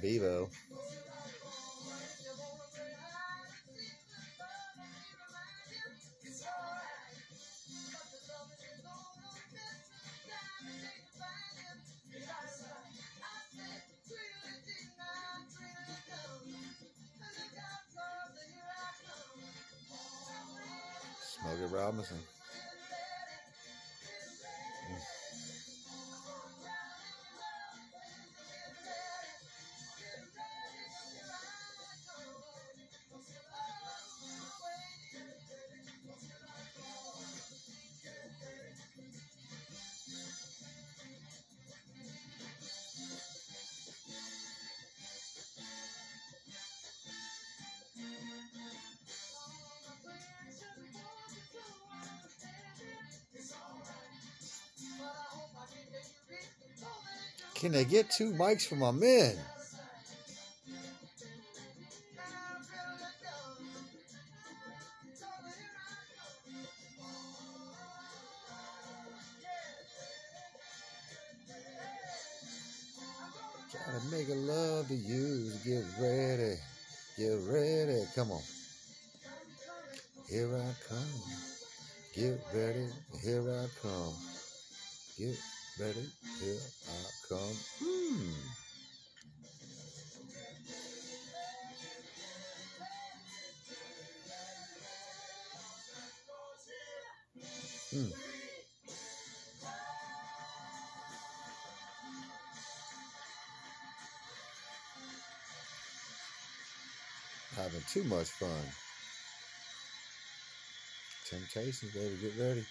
Bevo. Smokey Robinson. Can they get two mics for my men? To make a love to you. Get ready. Get ready. Come on. Here I come. Get ready. Here I come. Get ready. Here I come. Hmm. Hmm. Having too much fun. Temptations, baby, get ready.